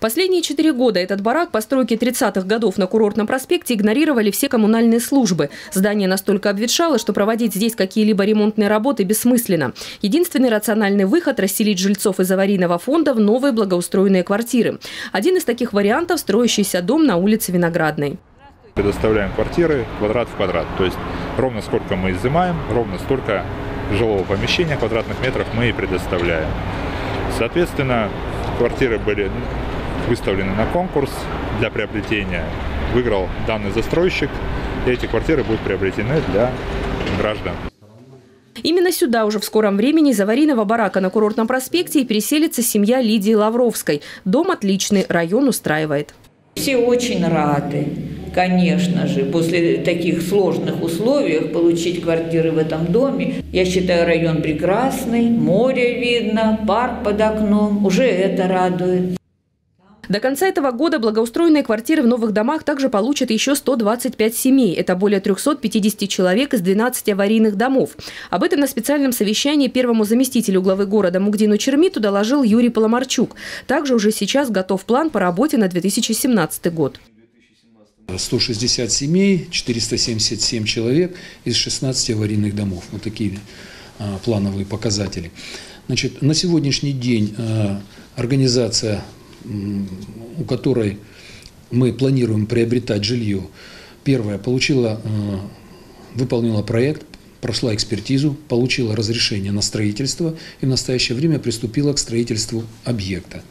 Последние четыре года этот барак постройки 30-х годов на курортном проспекте игнорировали все коммунальные службы. Здание настолько обветшало, что проводить здесь какие-либо ремонтные работы бессмысленно. Единственный рациональный выход – расселить жильцов из аварийного фонда в новые благоустроенные квартиры. Один из таких вариантов – строящийся дом на улице Виноградной. Предоставляем квартиры квадрат в квадрат. То есть ровно сколько мы изымаем, ровно столько жилого помещения квадратных метров мы и предоставляем. Соответственно, квартиры были выставлены на конкурс для приобретения. Выиграл данный застройщик, и эти квартиры будут приобретены для граждан. Именно сюда уже в скором времени из аварийного барака на курортном проспекте и переселится семья Лидии Лавровской. Дом отличный, район устраивает. Все очень рады, конечно же, после таких сложных условий получить квартиры в этом доме. Я считаю, район прекрасный, море видно, парк под окном, уже это радует. До конца этого года благоустроенные квартиры в новых домах также получат еще 125 семей. Это более 350 человек из 12 аварийных домов. Об этом на специальном совещании первому заместителю главы города Мугдину Чермиту доложил Юрий Поломарчук. Также уже сейчас готов план по работе на 2017 год. 160 семей, 477 человек из 16 аварийных домов. Вот такие а, плановые показатели. Значит, на сегодняшний день а, организация у которой мы планируем приобретать жилье, первая получила, э, выполнила проект, прошла экспертизу, получила разрешение на строительство и в настоящее время приступила к строительству объекта.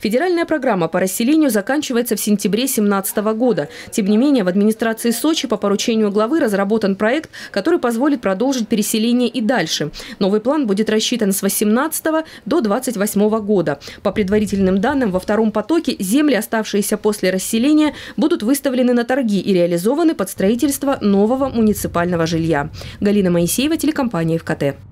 Федеральная программа по расселению заканчивается в сентябре 2017 года. Тем не менее, в администрации Сочи по поручению главы разработан проект, который позволит продолжить переселение и дальше. Новый план будет рассчитан с 18 до 28 года. По предварительным данным, во втором потоке земли, оставшиеся после расселения, будут выставлены на торги и реализованы под строительство нового муниципального жилья. Галина Моисеева, телекомпания ФКТ.